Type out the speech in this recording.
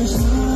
There's no